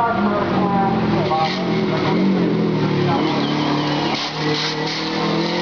Thank you.